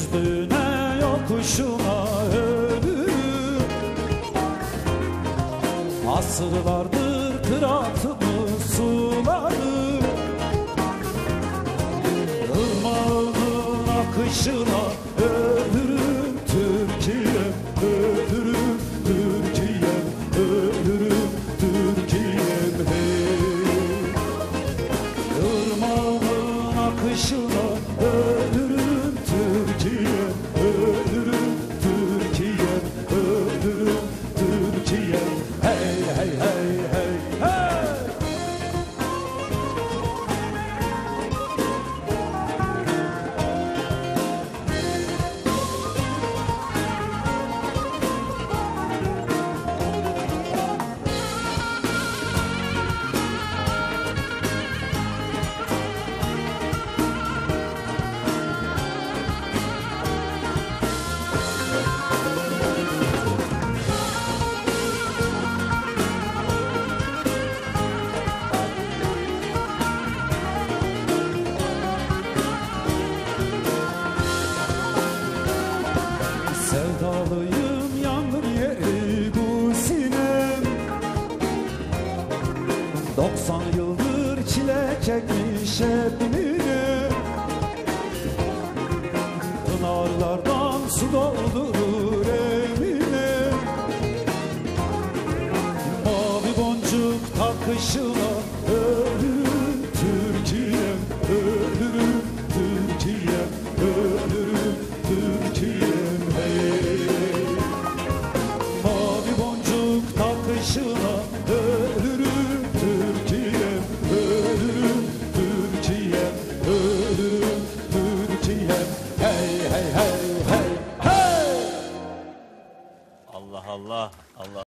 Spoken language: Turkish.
üstüne yokuşuna ölüm Asırlardır kıratımı sularım Irmağının akışına ölürüm Türkiye ölürüm Türkiye ölürüm Türkiye'm hey Irmağının akışına Sevdalıyım yangın yeri bu sinem. 90 yıldır çile çekmiş Emine Pınarlardan su doldurur Emine Mavi boncuk takışına hey hey hey hey. Allah Allah Allah.